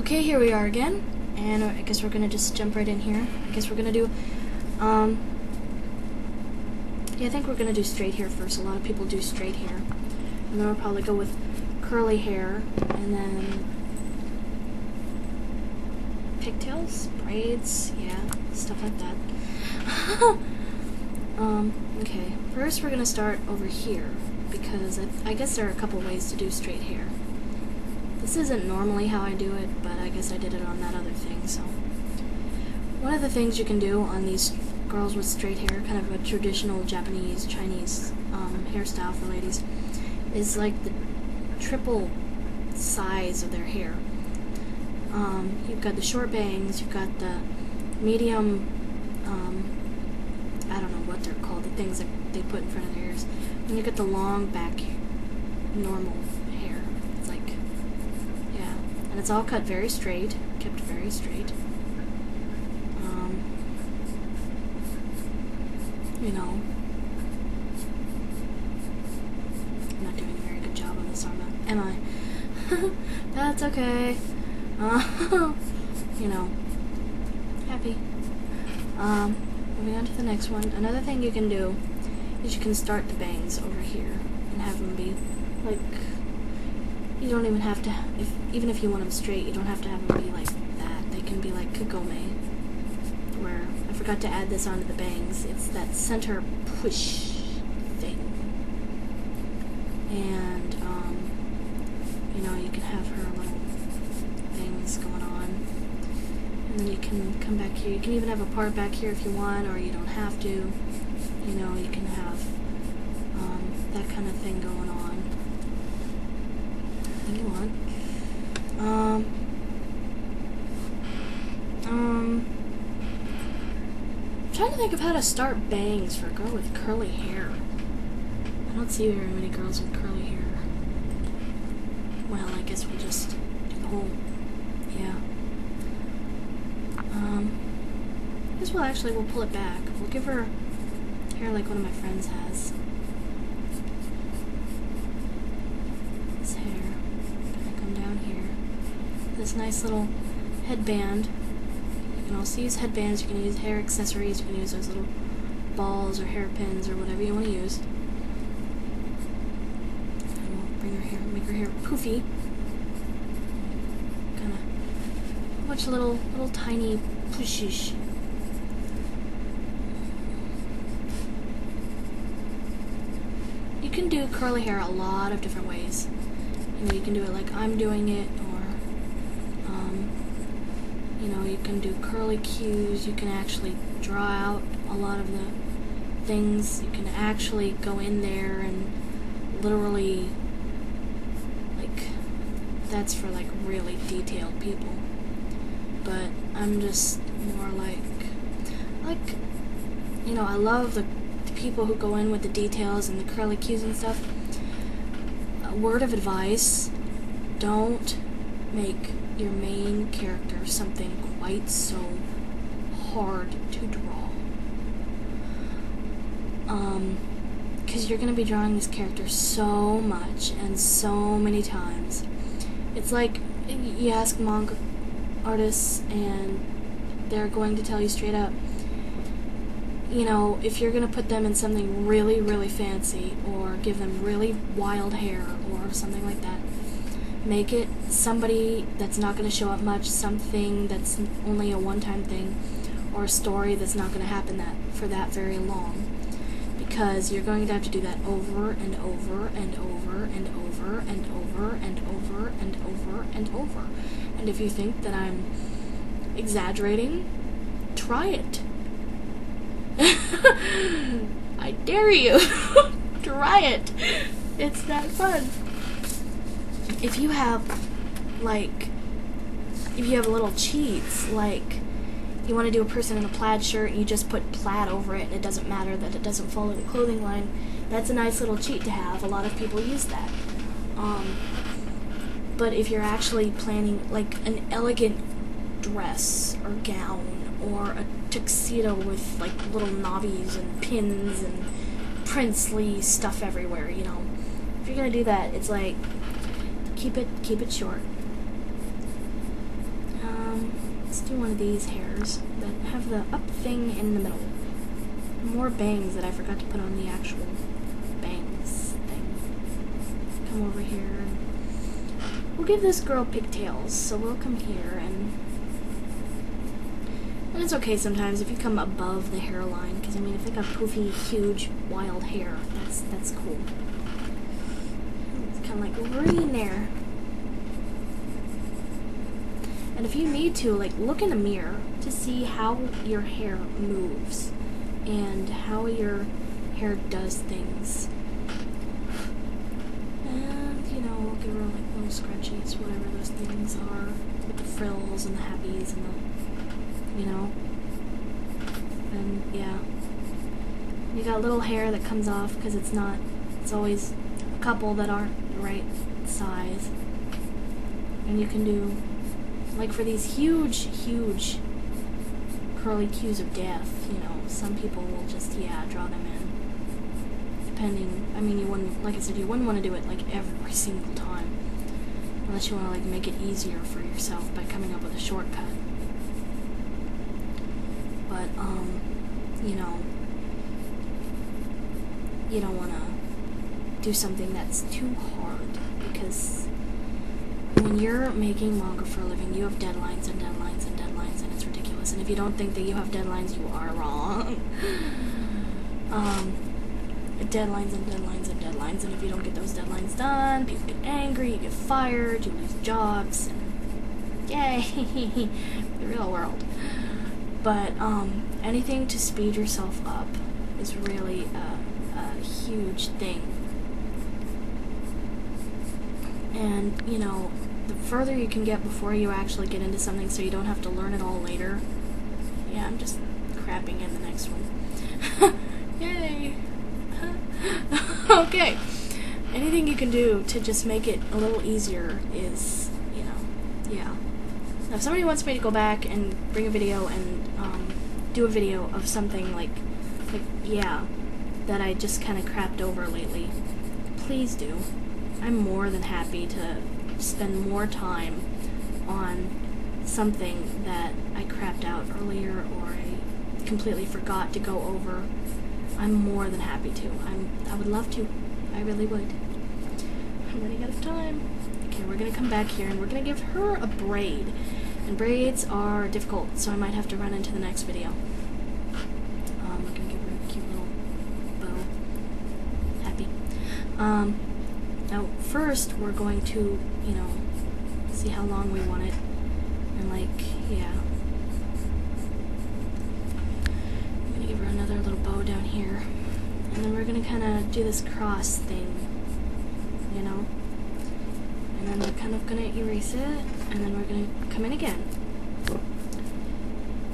Okay, here we are again, and I guess we're gonna just jump right in here. I guess we're gonna do, um, yeah, I think we're gonna do straight hair first. A lot of people do straight hair, and then we'll probably go with curly hair, and then pigtails, braids, yeah, stuff like that. um, okay, first we're gonna start over here because I, I guess there are a couple ways to do straight hair. This isn't normally how I do it, but I guess I did it on that other thing, so. One of the things you can do on these girls with straight hair, kind of a traditional Japanese, Chinese um, hairstyle for ladies, is like the triple size of their hair. Um, you've got the short bangs, you've got the medium, um, I don't know what they're called, the things that they put in front of their ears. And you get the long back, normal hair. It's like, yeah. And it's all cut very straight, kept very straight. Um, you know, I'm not doing a very good job on this, I? Am I? That's okay. Uh, you know, happy. Um, moving on to the next one. Another thing you can do is you can start the bangs over here and have them be like. You don't even have to, if even if you want them straight, you don't have to have them be like that. They can be like kagome, where I forgot to add this onto the bangs. It's that center push thing, and um, you know you can have her little things going on. And then you can come back here. You can even have a part back here if you want, or you don't have to. You know, you can have um, that kind of thing going on. If you want. Um, um, I'm trying to think of how to start bangs for a girl with curly hair. I don't see very many girls with curly hair. Well, I guess we'll just do the whole, yeah. Um, I guess we'll actually, we'll pull it back. We'll give her hair like one of my friends has. This hair, gonna come down here. This nice little headband. You can also use headbands, you can use hair accessories, you can use those little balls or hairpins or whatever you want to use. We'll bring her hair, make her hair poofy. Kind of a bunch of little, little tiny pushish. You can do curly hair a lot of different ways. You know, you can do it like I'm doing it, you know, you can do curly cues. You can actually draw out a lot of the things. You can actually go in there and literally, like, that's for like really detailed people. But I'm just more like, like, you know, I love the, the people who go in with the details and the curly cues and stuff. A word of advice don't make your main character something quite so hard to draw. Um, because you're going to be drawing this character so much and so many times. It's like you ask manga artists, and they're going to tell you straight up, you know, if you're going to put them in something really, really fancy, or give them really wild hair, or something like that, make it somebody that's not going to show up much, something that's only a one-time thing, or a story that's not going to happen that for that very long because you're going to have to do that over and over and over and over and over and over and over and over. And if you think that I'm exaggerating, try it. I dare you. try it. It's that fun. If you have, like, if you have a little cheats, like, you want to do a person in a plaid shirt, you just put plaid over it, and it doesn't matter that it doesn't follow the clothing line. That's a nice little cheat to have. A lot of people use that. Um, but if you're actually planning like an elegant dress or gown or a tuxedo with like little knobbies and pins and princely stuff everywhere, you know, if you're gonna do that, it's like keep it keep it short. Um, let's do one of these hairs that have the up thing in the middle. More bangs that I forgot to put on the actual bangs thing. Come over here we'll give this girl pigtails. So we'll come here and and it's okay sometimes if you come above the hairline, because I mean, if they got poofy, huge, wild hair, that's that's cool. It's kind of like green there. And if you need to, like, look in the mirror to see how your hair moves and how your hair does things. And, you know, give her, like, little scrunchies, whatever those things are, with the frills and the happies and the, you know. And, yeah. You got little hair that comes off because it's not, it's always a couple that aren't right size. And you can do like for these huge, huge curly cues of death, you know, some people will just, yeah, draw them in. Depending, I mean, you wouldn't, like I said, you wouldn't want to do it like every single time. Unless you want to like make it easier for yourself by coming up with a shortcut. But, um, you know, you don't want to do something that's too hard because when you're making manga for a living, you have deadlines and deadlines and deadlines, and it's ridiculous. And if you don't think that you have deadlines, you are wrong. um, deadlines and deadlines and deadlines, and if you don't get those deadlines done, people get angry, you get fired, you lose jobs, and yay, the real world. But um, anything to speed yourself up is really a, a huge thing. And, you know, the further you can get before you actually get into something so you don't have to learn it all later. Yeah, I'm just crapping in the next one. Yay! okay. Anything you can do to just make it a little easier is, you know, yeah. Now, if somebody wants me to go back and bring a video and um, do a video of something like, like, yeah, that I just kind of crapped over lately, please do. I'm more than happy to spend more time on something that I crapped out earlier or I completely forgot to go over, I'm more than happy to. I'm I would love to. I really would. I'm running out of time. Okay, we're gonna come back here and we're gonna give her a braid. And braids are difficult, so I might have to run into the next video. Um, we're gonna give her a cute little bow. Happy. Um, now, first, we're going to, you know, see how long we want it. And, like, yeah. I'm gonna give her another little bow down here. And then we're gonna kind of do this cross thing, you know? And then we're kind of gonna erase it, and then we're gonna come in again.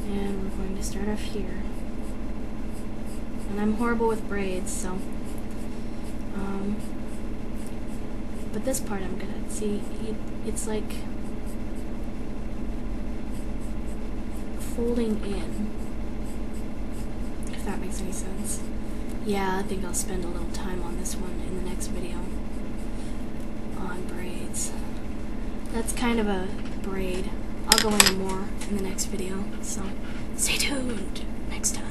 And we're going to start off here. And I'm horrible with braids, so... Um, but this part I'm gonna see. It's like folding in. If that makes any sense. Yeah, I think I'll spend a little time on this one in the next video. On braids. That's kind of a braid. I'll go into more in the next video, so stay tuned next time.